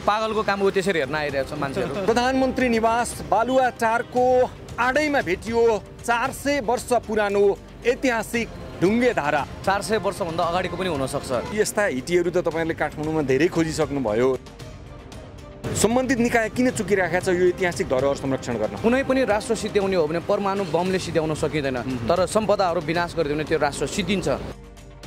पागलको काम हो त्यसरी हेर्न आइरहेको छ मान्छेहरू। प्रधानमन्त्री निवास बालुवा चारको आडैमा भेटियो चार सय वर्ष पुरानो ऐतिहासिक ढुङ्गे धारा चार सय वर्षभन्दा अगाडिको पनि हुनसक्छ। यस्ता हिटीहरू त तपाईँहरूले काठमाडौँमा धेरै खोजिसक्नुभयो। सम्बन्धित निकाय किन चुकिराखेको छ यो ऐतिहासिक धरोहर संरक्षण गर्न? कुनै पनि राष्ट्र सिद्ध्याउने हो भने परमाणु बमले सिद्ध्याउन सकिँदैन। तर सम्पदाहरू विनाश गरिदियो भने त्यो राष्ट्र सिद्धिन्छ।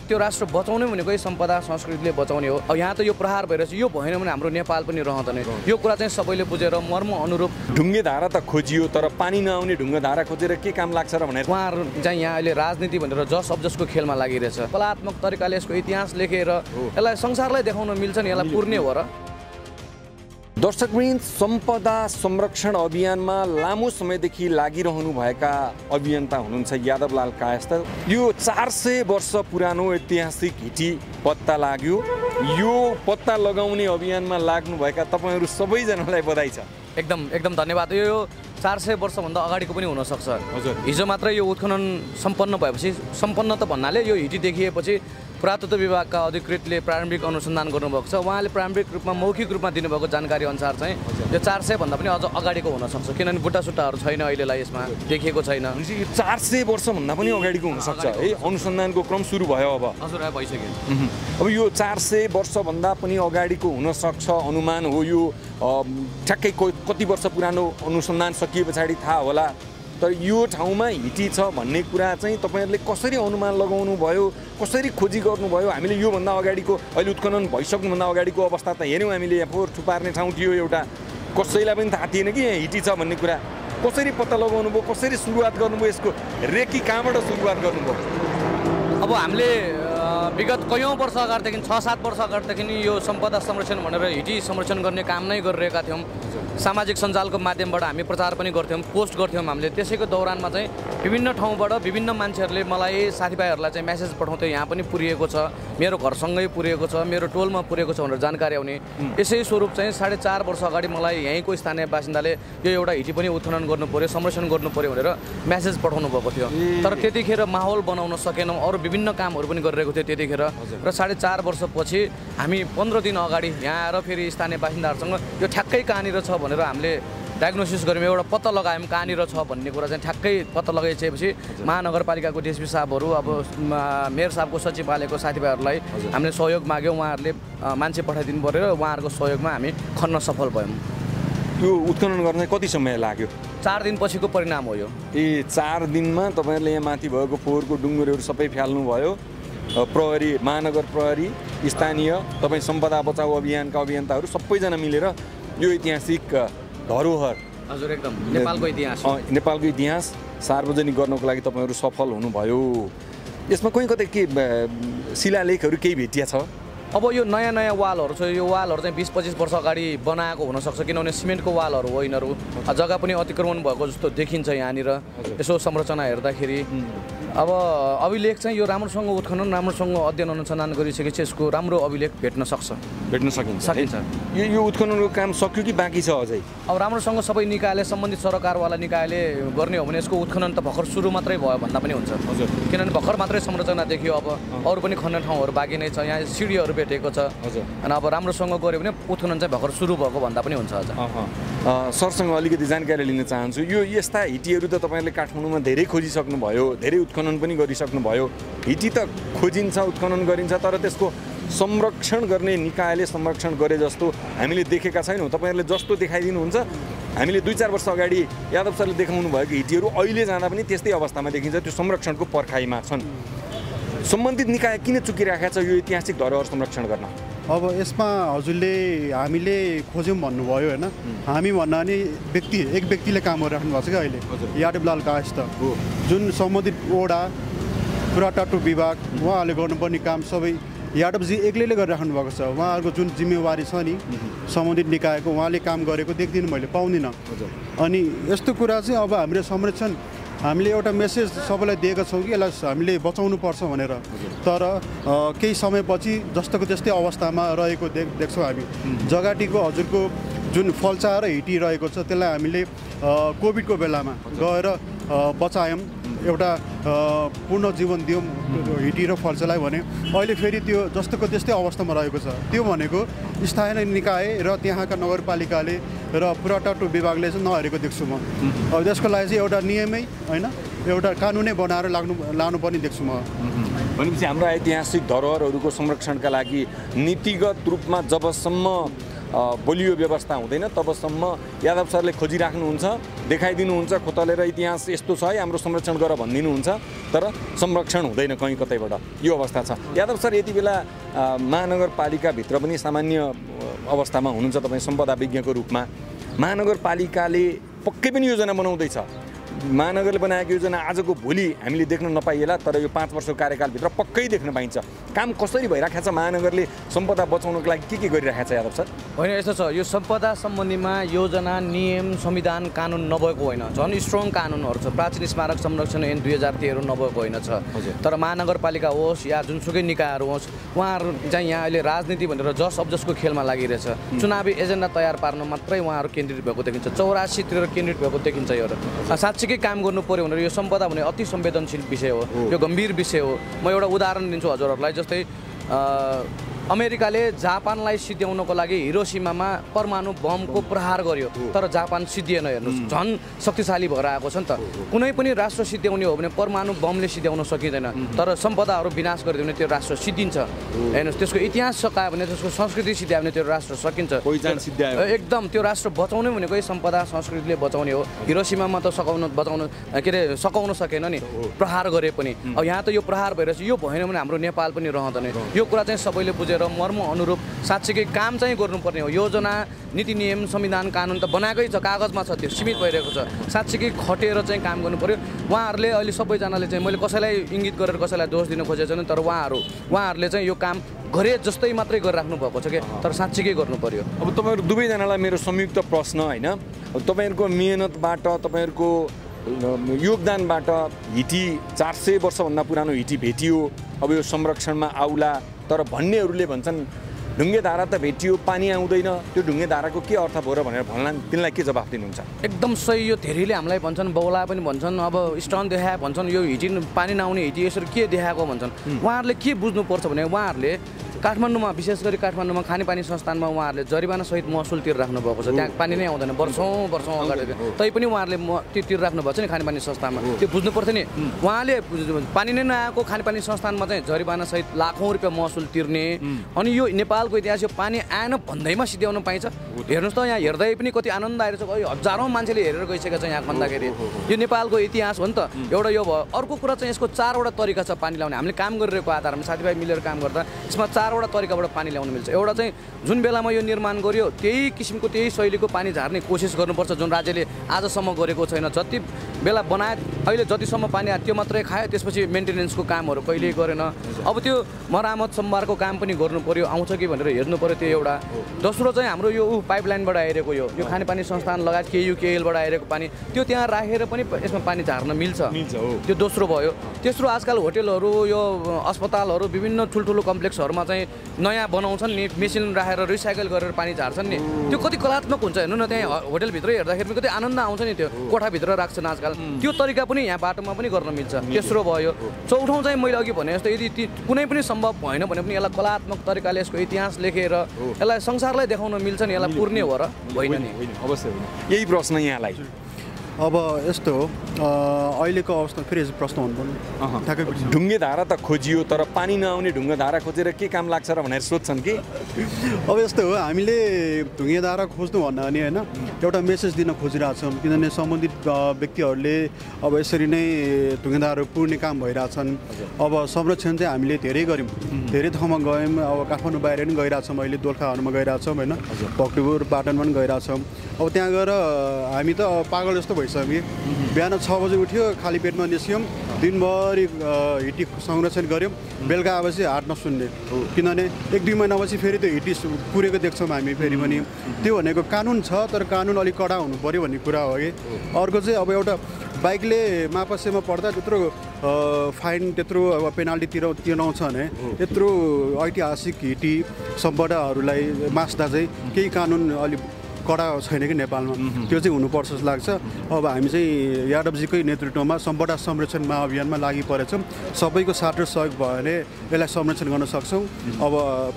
त्यो राष्ट्र बचाउने भनेको यही सम्पदा संस्कृतिले बचाउने हो। अब यहाँ त यो प्रहार भइरहेछ। यो भएन भने हाम्रो नेपाल पनि रहँदैन। यो कुरा चाहिँ सबैले बुझेर मर्म अनुरूप ढुङ्गे धारा त खोजियो तर पानी नआउने ढुङ्गे धारा खोजेर के काम लाग्छ र भनेर उहाँहरू चाहिँ यहाँ अहिले राजनीति भनेर जस अब जसको खेलमा लागिरहेछ। कलात्मक तरिकाले यसको इतिहास लेखेर यसलाई संसारलाई देखाउन मिल्छ नि यसलाई पुर्ने हो र। दर्शकवृन्द सम्पदा संरक्षण अभियानमा लामो समयदेखि लागिरहनुभएका अभियन्ता हुनुहुन्छ यादवलाल कायस्थ। यो चार सय वर्ष पुरानो ऐतिहासिक हिटी पत्ता लाग्यो। यो पत्ता लगाउने अभियानमा लाग्नुभएका तपाईँहरू सबैजनालाई बधाई छ। एकदम एकदम धन्यवाद। यो चार सय वर्षभन्दा अगाडिको पनि हुनसक्छ। हजुर। हिजो मात्रै यो उत्खनन सम्पन्न भएपछि सम्पन्न त भन्नाले यो हिटी देखिएपछि पुरातत्व विभागका अधिकृतले प्रारम्भिक अनुसन्धान गर्नुभएको छ। उहाँले प्रारम्भिक रूपमा मौखिक रूपमा दिनुभएको जानकारी अनुसार चाहिँ यो चार सयभन्दा पनि अझ अगाडिको हुनसक्छ। किनभने बुट्टासुट्टाहरू छैन अहिलेलाई यसमा देखिएको छैन। चार सय वर्षभन्दा पनि अगाडिको हुनसक्छ। है अनुसन्धानको क्रम सुरु भयो अब। हजुर भइसक्यो। अब यो चार सय वर्षभन्दा पनि अगाडिको हुनसक्छ अनुमान हो यो ठ्याक्कै कति वर्ष पुरानो अनुसन्धान सकिए पछाडि थाहा होला। तर यो ठाउँमा हिटी छ भन्ने कुरा चाहिँ तपाईँहरूले कसरी अनुमान लगाउनु भयो कसरी खोजी गर्नुभयो? हामीले योभन्दा अगाडिको अहिले उत्खनन भइसक्नुभन्दा अगाडिको अवस्था त हेऱ्यौँ हामीले यहाँ फोहोर थुपार्ने ठाउँ थियो एउटा। कसैलाई पनि थाहा थिएन कि यहाँ हिटी छ भन्ने कुरा। कसरी पत्ता लगाउनु भयो कसरी सुरुवात गर्नुभयो यसको रेकी कहाँबाट सुरुवात गर्नुभयो? अब हामीले विगत कैयौँ वर्ष अगाडिदेखि छ सात वर्ष अगाडिदेखि यो सम्पदा संरक्षण भनेर हिटी संरक्षण गर्ने काम नै गरिरहेका थियौँ। सामाजिक सञ्जालको माध्यमबाट हामी प्रचार पनि गर्थ्यौँ पोस्ट गर्थ्यौँ हामीले। त्यसैको दौरानमा चाहिँ विभिन्न ठाउँबाट विभिन्न मान्छेहरूले मलाई साथीभाइहरूलाई चाहिँ मेसेज पठाउँथ्यो यहाँ पनि पुरिएको छ मेरो घरसँगै पुरिएको छ मेरो टोलमा पुरिएको छ भनेर जानकारी आउने। यसै स्वरूप चाहिँ साढे चार वर्ष अगाडि मलाई यहीँको स्थानीय बासिन्दाले यो एउटा हिटी पनि उत्खनन गर्नु पऱ्यो संरक्षण गर्नु पऱ्यो भनेर मेसेज पठाउनु भएको थियो। तर त्यतिखेर माहौल बनाउन सकेनौँ अरू विभिन्न कामहरू पनि गरिरहेको थियो त्यतिखेर। र साढे चार वर्षपछि हामी पन्ध्र दिन अगाडि यहाँ आएर फेरि स्थानीय बासिन्दाहरूसँग यो ठ्याक्कै कहाँनिर छ भनेर हामीले डायग्नोसिस गऱ्यौँ। एउटा पत्ता लगायौँ कहाँनिर छ भन्ने कुरा चाहिँ ठ्याक्कै पत्ता लगाइसकेपछि महानगरपालिकाको डिएसपी साहबहरू अब मेयर साहबको सचिवालयको साथीभाइहरूलाई हामीले सहयोग माग्यौँ। उहाँहरूले मान्छे पठाइदिनु पऱ्यो र उहाँहरूको सहयोगमा हामी खन्न सफल भयौँ। यो उत्खनन गर्न कति समय लाग्यो? चार दिनपछिको परिणाम हो यो। ए चार दिनमा तपाईँहरूले यहाँ माथि भएको फोहोरको डुङ्गुरहरू सबै फाल्नुभयो प्रहरी महानगर प्रहरी स्थानीय तपाईँ सम्पदा बचाउ अभियानका अभियन्ताहरू सबैजना मिलेर यो ऐतिहासिक धरोहर। हजुर एकदम। नेपालको इतिहास। नेपालको इतिहास सार्वजनिक गर्नको लागि तपाईँहरू सफल हुनुभयो। यसमा कहीँ कतै के शिलालेखहरू केही भेटिया छ? अब यो नयाँ नयाँ वालहरू छ यो वालहरू चाहिँ बिस पच्चिस वर्ष अगाडि बनाएको हुनसक्छ किनभने सिमेन्टको वालहरू हो यिनीहरू जग्गा पनि अतिक्रमण भएको जस्तो देखिन्छ यहाँनिर। यसो संरचना हेर्दाखेरि। अब अभिलेख चाहिँ यो राम्रोसँग उत्खनन राम्रोसँग अध्ययन अनुसन्धान गरिसकेपछि यसको राम्रो अभिलेख भेट्न सक्छ। भेट्न सकिन्छ? सकिन्छ। यो यो उत्खननको काम सक्यो कि बाँकी छ अझै? अब राम्रोसँग सबै निकायले सम्बन्धित सरकारवाला निकायले गर्ने हो भने यसको उत्खनन त भर्खर सुरु मात्रै भयो भन्दा पनि हुन्छ। हजुर। किनभने भर्खर मात्रै संरचना देखियो अब। अरू पनि खन्न ठाउँहरू बाँकी नै छ। यहाँ सिडीहरू भेटेको छ। हजुर। अनि अब राम्रोसँग गऱ्यो भने उत्खनन चाहिँ भर्खर सुरु भएको भन्दा पनि हुन्छ। अ, सरसँग अलिकति जानकारी लिन चाहन्छु। यो यस्ता हिटीहरू त तपाईँले काठमाडौँमा धेरै खोजिसक्नुभयो धेरै उत्खनन पनि गरिसक्नुभयो। हिटी त खोजिन्छ उत्खनन गरिन्छ तर त्यसको संरक्षण गर्ने निकायले संरक्षण गरे जस्तो हामीले देखेका छैनौँ। तपाईँहरूले जस्तो देखाइदिनुहुन्छ। हामीले दुई चार वर्ष अगाडि यादव सरले देखाउनु भएको हिटीहरू अहिले जाँदा पनि त्यस्तै अवस्थामा देखिन्छ। त्यो संरक्षणको पर्खाइमा छन्। सम्बन्धित निकाय किन चुकिराखेको छ यो ऐतिहासिक धरोहर संरक्षण गर्न? अब यसमा हजुरले हामीले खोज्यौँ भन्नुभयो होइन। हामी भन्दा नि व्यक्ति एक व्यक्तिले काम गरिराख्नु भएको छ क्या अहिले। यादवलाल कायस्थ हो। जुन सम्बन्धित ओडा पुरातत्व विभाग उहाँहरूले गर्नुपर्ने काम सबै यादवजी एक्लैले गरिराख्नु भएको छ। उहाँहरूको जुन जिम्मेवारी छ नि सम्बन्धित निकायको उहाँले काम गरेको देख्दिनँ मैले पाउँदिनँ। अनि यस्तो कुरा चाहिँ अब हामीले संरक्षण हामीले एउटा मेसेज सबैलाई दिएका छौँ कि यसलाई हामीले बचाउनु पर्छ भनेर। तर केही समयपछि जस्तोको त्यस्तै अवस्थामा रहेको देख देख्छौँ हामी। जगाटीको हजुरको जुन फल्चा र हिटी रहेको छ त्यसलाई हामीले कोभिडको बेलामा गएर बचायौँ। एउटा पूर्ण जीवन दियौँ हिटी र फल्सलाई भने अहिले फेरि त्यो जस्तोको त्यस्तै अवस्थामा रहेको छ। त्यो भनेको स्थानीय निकाय र त्यहाँका नगरपालिकाले र पुरातत्व विभागले चाहिँ नहेरेको देख्छु म। अब त्यसको लागि चाहिँ एउटा नियमै होइन एउटा कानुनै बनाएर लाग्नु लानुपर्ने देख्छु म। भनेपछि हाम्रो ऐतिहासिक धरोहरहरूको संरक्षणका लागि नीतिगत रूपमा जबसम्म बलियो व्यवस्था हुँदैन। तबसम्म यादव सरले खोजिराख्नुहुन्छ देखाइदिनुहुन्छ खोतलेर इतिहास यस्तो छ है हाम्रो संरक्षण गर भनिदिनुहुन्छ तर संरक्षण हुँदैन कहीँ कतैबाट। यो अवस्था छ। यादव सर यति बेला महानगरपालिकाभित्र पनि सामान्य अवस्थामा हुनुहुन्छ तपाईँ सम्पदा विज्ञको रूपमा। महानगरपालिकाले पक्कै पनि योजना बनाउँदैछ। महानगरले बनाएको योजना आजको भोलि हामीले देख्न नपाइएला तर यो पाँच वर्षको कार्यकालभित्र पक्कै देख्न पाइन्छ। काम कसरी भइरहेको छ महानगरले सम्पदा बचाउनको लागि के के गरिरहेको छ यादव सर? होइन यस्तो छ। यो सम्पदा सम्बन्धीमा योजना नियम संविधान कानुन नभएको होइन। झन् स्ट्रङ कानुनहरू छ। प्राचीन स्मारक संरक्षण ऐन दुई हजार तेह्र नभएको होइन छ। तर महानगरपालिका होस् या जुनसुकै निकायहरू होस् उहाँहरू चाहिँ यहाँ अहिले राजनीति भनेर जस अब्जसको खेलमा लागिरहेछ। चुनावी एजेन्डा तयार पार्न मात्रै उहाँहरू केन्द्रित भएको देखिन्छ। चौरासीतिर केन्द्रित भएको देखिन्छ यो साँच्चीकै काम गर्नु पऱ्यो भनेर यो सम्पदा भने अति संवेदनशील विषय हो। यो गम्भीर विषय हो। म एउटा उदाहरण दिन्छु हजुरहरूलाई जस्तै अमेरिकाले जापानलाई सिद्ध्याउनको लागि हिरोसीमामा परमाणु बमको प्रहार गर्यो। तर जापान सिद्धिएन हेर्नुहोस्। झन् शक्तिशाली भएर आएको छ नि त। कुनै पनि राष्ट्र सिद्ध्याउने हो भने परमाणु बमले सिद्ध्याउन सकिँदैन। तर सम्पदाहरू विनाश गरिदियो भने त्यो राष्ट्र सिद्धिन्छ। हेर्नुहोस् त्यसको इतिहास सकायो भने त्यसको संस्कृति सिद्ध्यायो भने त्यो राष्ट्र सकिन्छ। एकदम त्यो राष्ट्र बचाउने भनेको सम्पदा संस्कृतिले बचाउने हो। हिरोसीमामा त सकाउन बचाउन के अरे सकाउन सकेन नि। प्रहार गरे पनि। अब यहाँ त यो प्रहार भइरहेछ। यो भएन भने हाम्रो नेपाल पनि रहँदैन। यो कुरा चाहिँ सबैले बुझेर मर्म अनुरूप साँच्चीकै काम चाहिँ गर्नुपर्ने हो। योजना नीति नियम संविधान कानुन त बनाएकै छ कागजमा छ त्यो सीमित भइरहेको छ। साँच्चीकै खटेर चाहिँ काम गर्नु पऱ्यो उहाँहरूले अहिले सबैजनाले चाहिँ मैले कसैलाई इङ्गित गरेर कसैलाई दोष दिन खोजेको छैन तर उहाँहरू उहाँहरूले चाहिँ यो काम गरे जस्तै मात्रै गरिराख्नु भएको छ क्या तर साँच्चीकै गर्नु पऱ्यो अब तपाईँहरू दुवैजनालाई मेरो संयुक्त प्रश्न होइन। तपाईँहरूको मेहनतबाट तपाईँहरूको योगदानबाट हिटी चार सय वर्षभन्दा पुरानो हिटी भेटियो। अब यो संरक्षणमा आउला। तर भन्नेहरूले भन्छन् ढुङ्गे धारा त भेटियो पानी आउँदैन। त्यो ढुङ्गे धाराको के अर्थ भयो र भनेर भन्ला तिनलाई के जवाफ दिनुहुन्छ? एकदम सही यो धेरैले हामीलाई भन्छन् बौला पनि भन्छन् अब स्टन देखाए भन्छन् यो हिटी पानी नआउने हिटी यसरी के देखाएको भन्छन्। उहाँहरूले के बुझ्नुपर्छ भने उहाँहरूले काठमाडौँमा विशेष गरी काठमाडौँमा खानेपानी संस्थानमा उहाँहरूले जरिवाना सहित महसुल तिरिराख्नु भएको छ। त्यहाँ पानी नै आउँदैन। वर्षौँ वर्षौँ अगाडि तैपनि उहाँहरूले म त्यो तिरिराख्नु भएको छ नि खानेपानी संस्थानमा त्यो बुझ्नु पर्थ्यो नि। उहाँले पानी नै नआएको खानेपानी संस्थानमा चाहिँ जरिवाना सहित लाखौँ रुपियाँ महसुल तिर्ने। अनि यो नेपालको इतिहास यो पानी आएन भन्दैमा सिध्याउन पाइन्छ। हेर्नुहोस् त यहाँ हेर्दै पनि कति आनन्द आइरहेछ है हजारौँ मान्छेले हेरेर गइसकेको छ यहाँ भन्दाखेरि। यो नेपालको इतिहास हो नि त। एउटा यो भयो। अर्को कुरा चाहिँ यसको चारवटा तरिका छ पानी ल्याउने हामीले काम गरिरहेको आधारमा साथीभाइ मिलेर काम गर्दा यसमा चारवटा तरिकाबाट पानी ल्याउनु मिल्छ। एउटा चाहिँ जुन बेलामा यो निर्माण गर्यो त्यही किसिमको त्यही शैलीको पानी झार्ने कोसिस गर्नुपर्छ जुन राज्यले आजसम्म गरेको छैन। जति बेला बनाए अहिले जतिसम्म पानी आयो त्यो मात्रै खायो त्यसपछि मेन्टेनेन्सको कामहरू कहिल्यै गरेन। अब त्यो मरामत सम्भारको काम पनि गर्नु पर्यो आउँछ कि भनेर हेर्नु पर्यो त्यो एउटा। दोस्रो चाहिँ हाम्रो यो ऊ पाइपलाइनबाट आइरहेको यो। यो खानेपानी संस्थान लगायत केयुकेएलबाट आइरहेको पानी त्यो त्यहाँ राखेर पनि यसमा पानी झार्न मिल्छ। त्यो दोस्रो भयो। तेस्रो आजकल होटेलहरू यो अस्पतालहरू विभिन्न ठुल्ठुलो कम्प्लेक्सहरूमा चाहिँ नयाँ बनाउँछन् नि मेसिन राखेर रिसाइकल गरेर पानी झार्छन् नि। त्यो कति कलात्मक हुन्छ हेर्नु न त्यहाँ होटेलभित्रै हेर्दाखेरि पनि कति आनन्द आउँछ नि त्यो कोठाभित्र राख्छन् आजकल। त्यो तरिका पनि यहाँ बाटोमा पनि गर्न मिल्छ। तेस्रो भयो। चौथौँ चाहिँ मैले अघि भने जस्तो यदि कुनै पनि सम्भव भएन भने पनि यसलाई कलात्मक तरिकाले यसको इतिहास लेखेर यसलाई संसारलाई देखाउन मिल्छ नि यसलाई पुर्ने हो र होइन नि। अवश्य होइन। यही प्रश्न यहाँलाई। अब यस्तो हो अहिलेको अवस्था फेरि प्रश्न हुनुपर्ने। ढुङ्गे धारा त खोजियो तर पानी नआउने ढुङ्गे धारा खोजेर के काम लाग्छ र भनेर सोध्छन् कि? अब यस्तो हो हामीले धुङ्गेधारा खोज्नु भन्दा पनि होइन एउटा मेसेज दिन खोजिरहेछौँ किनभने सम्बन्धित व्यक्तिहरूले अब यसरी नै धुङ्गेधाराहरू पुर्ने काम भइरहेछन्। अब संरक्षण चाहिँ हामीले धेरै गऱ्यौँ। धेरै ठाउँमा गयौँ अब काठमाडौँ बाहिर पनि गइरहेछौँ अहिले दोलखाहरूमा गइरहेछौँ होइन। भक्तपुर पाटनमा पनि गइरहेछौँ अब त्यहाँ गएर हामी त अब पागल जस्तो भइसक्यौँ। कि बिहान छ बजी उठ्यो खाली पेटमा निस्क्यौँ। दिनभरि हिटी संरक्षण गऱ्यौँ। बेलुका आएपछि हाट नसुन्ने। किनभने एक दुई महिनापछि फेरि त्यो हिटी पुरेको देख्छौँ हामी फेरि पनि। त्यो भनेको कानुन छ तर कानुन अलिक कडा हुनु पऱ्यो भन्ने कुरा हो कि। अर्को चाहिँ अब एउटा बाइकले मापसेमा पर्दा त्यत्रो फाइन त्यत्रो अब पेनाल्टी तिर तिर्नाउँछ भने त्यत्रो ऐतिहासिक हिटी सम्पदाहरूलाई मास्दा चाहिँ केही कानुन अलिक कडा छैन कि नेपालमा। त्यो चाहिँ हुनुपर्छ जस्तो लाग्छ। अब हामी चाहिँ यादवजीकै नेतृत्वमा सम्पदा संरक्षण महाअभियानमा लागि परेछौँ सबैको साथ र सहयोग भयो भने यसलाई संरक्षण गर्न सक्छौँ। अब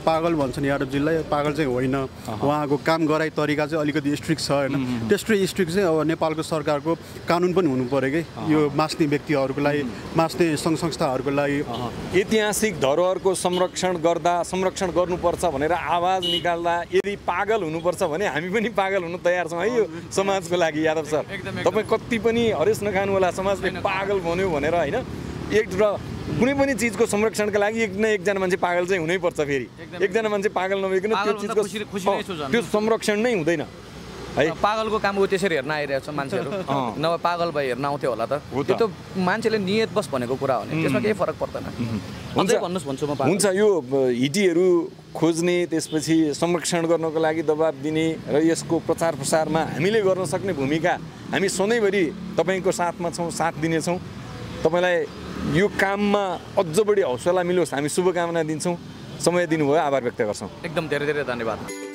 पागल भन्छन् यादवजीलाई। पागल चाहिँ होइन। उहाँको काम गराइ तरिका चाहिँ अलिकति स्ट्रिक्ट छ होइन। त्यस्तै स्ट्रिक्ट चाहिँ अब नेपालको सरकारको कानुन पनि हुनु पऱ्यो कि यो मास्ने व्यक्तिहरूको लागि मास्ने सङ्घ संस्थाहरूको लागि। ऐतिहासिक धरोहरको संरक्षण गर्दा संरक्षण गर्नुपर्छ भनेर आवाज निकाल्दा यदि पागल हुनुपर्छ भने हामी पनि पागल हुन तयार छौँ है यो समाजको लागि यादव सर। तपाईँ कति पनि हरेस नखानु होला समाजले पागल भन्यो भनेर होइन? एक र कुनै पनि चिजको संरक्षणका लागि एक न एकजना मान्छे पागल चाहिँ हुनैपर्छ फेरि। एकजना मान्छे पागल नभइकन त्यो चिजको। त्यो संरक्षण नै हुँदैन। है? पागलको काम हो त्यसरी हेर्न आइरहेको छ मान्छेहरू। नभए पागल भए हेर्न आउँथ्यो होला त। त्यो त मान्छेले नियत बस भनेको कुरा हो नि। त्यसमा केही फरक पर्दैन। हुन्छ। यो हिटीहरू खोज्ने त्यसपछि संरक्षण गर्नको लागि दबाब दिने र यसको प्रचार प्रसारमा हामीले गर्न सक्ने भूमिका हामी सधैँभरि तपाईँको साथमा छौँ साथ दिनेछौँ तपाईँलाई यो काममा अझ बढी हौसला मिलोस्। हामी शुभकामना दिन्छौँ। समय दिनुभयो आभार व्यक्त गर्छौँ। एकदम धेरै धेरै धन्यवाद।